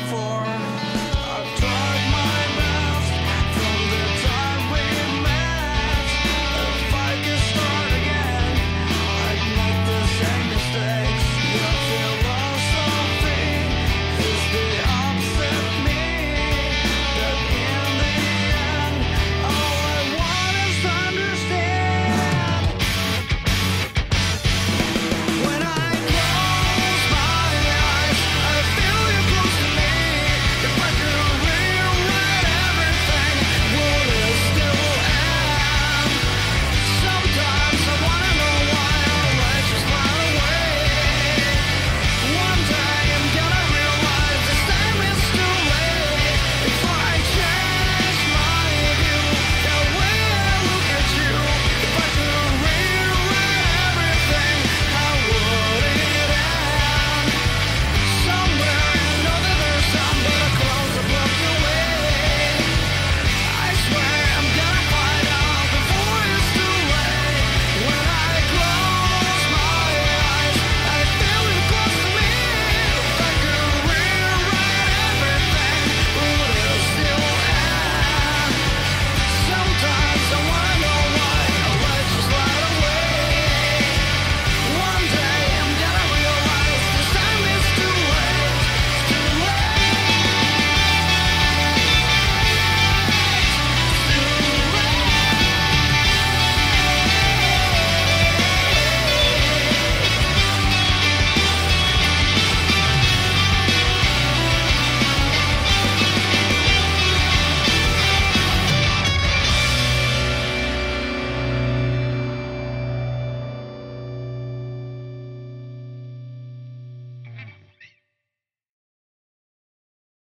before.